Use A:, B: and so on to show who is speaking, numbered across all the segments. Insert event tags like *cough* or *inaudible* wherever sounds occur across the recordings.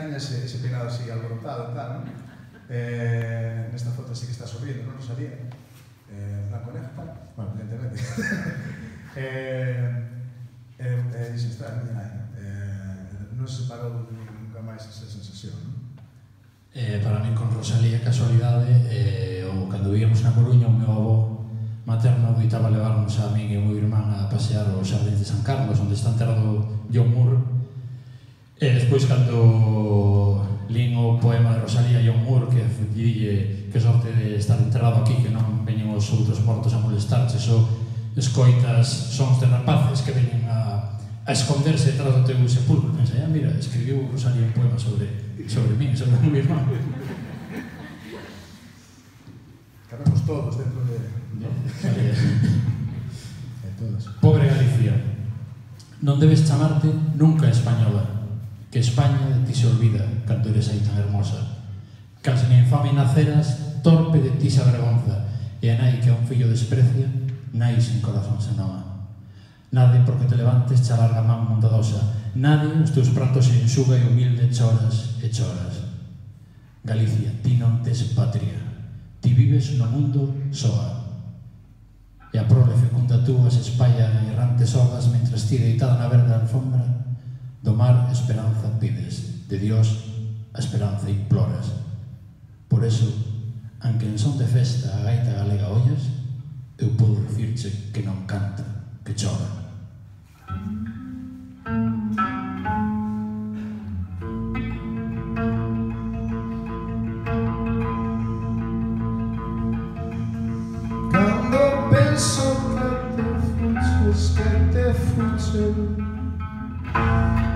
A: tiña ese, ese peinado así alborotado e tal, non? Eh, nesta foto así que está sorrindo, non o sabía. Eh, blanco e tal. Bueno, evidentemente. *laughs* eh, eh, eh, dixen, está, miña nai, eh, non se parou nunca máis esa sensación, non?
B: Eh, para mí con Rosalía casualidade eh, ou cando vivíamos na Coruña o meu avó materno evitaba levarnos a min e o meu irmán a pasear ao Xardín de San Carlos onde está enterrado John Moore E despois, cando lín o poema de Rosalía John Moore, que dille que sorte de estar enterrado aquí, que non veñen os outros mortos a molestarche, só escoitas sons de rapaces que veñen a, a esconderse detrás do teu sepulcro. Pensei, ah, mira, escribiu Rosalía un poema sobre, sobre mí, sobre o meu irmán.
A: Cabemos todos dentro de...
B: No,
A: de todos. *laughs*
B: Pobre Galicia, non debes chamarte nunca española, que España de ti se olvida cando eres aí tan hermosa. Case na infame naceras, torpe de ti se avergonza, e a nai que a un fillo desprecia, nai sin corazón se ama. Nadie porque te levantes xa larga man montadosa, nadie os teus prantos se enxuga e humilde choras e choras. Galicia, ti non tes patria, ti vives no mundo soa. E a prole fecunda túa se espalla errantes ovas mentras ti deitada na verde alfombra Do mar esperanza pides, de Dios a esperanza imploras. Por eso, aunque en son de festa a gaita galega ollas, eu podo dicirche que non canta, que chora.
A: Cando penso que te fuches, que te fuches,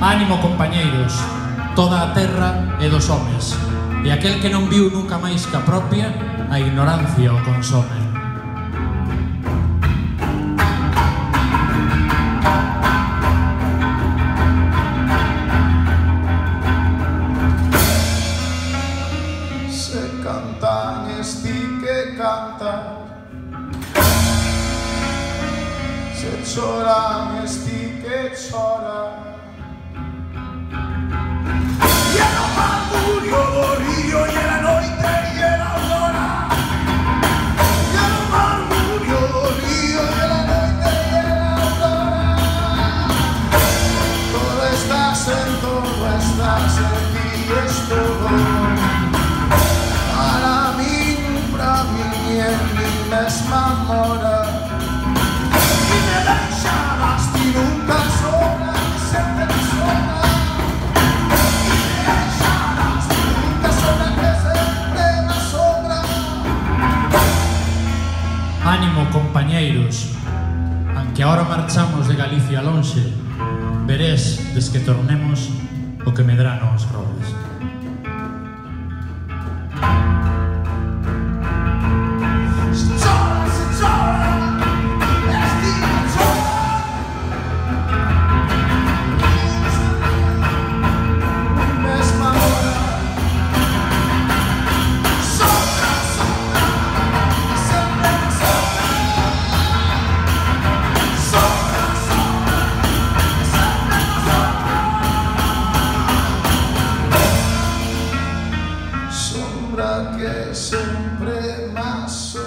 B: Ánimo, compañeiros, toda a terra é dos homes, e aquel que non viu nunca máis que a propia, a ignorancia o consome.
A: Se cantan esti que cantan. Se choran esti que choran. sento, todo, estás aquí, es todo. Para min, pra mí, en mi mesma hora. Y me deixarás ti nunca sola, sempre sola. E me deixarás ti nunca sola, que sempre na.
B: Ánimo, compañeiros, aunque agora marchamos de Galicia lonxe, verés desque tornemos o que medrá nos robles. anche sempre ma solo